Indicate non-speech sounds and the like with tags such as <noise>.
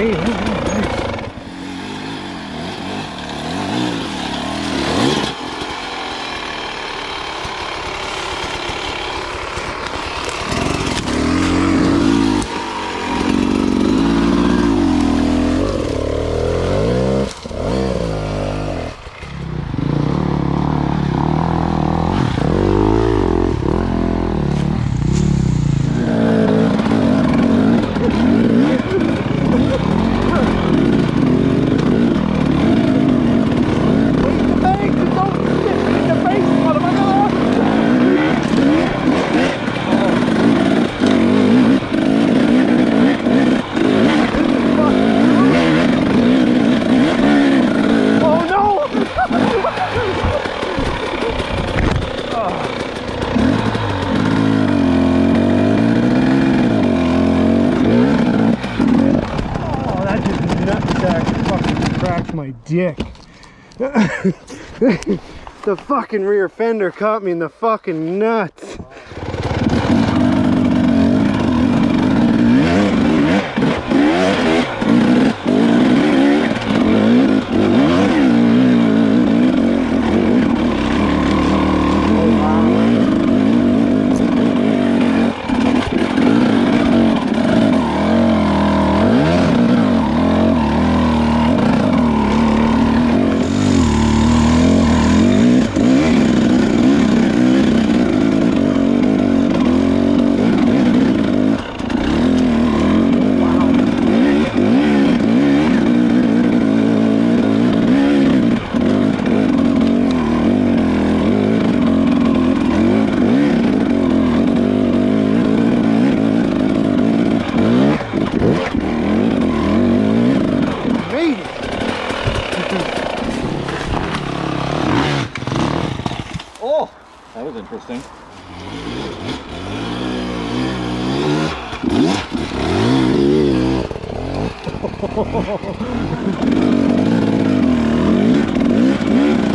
me, huh? Dick. <laughs> the fucking rear fender caught me in the fucking nuts. Oh, that was interesting. <laughs>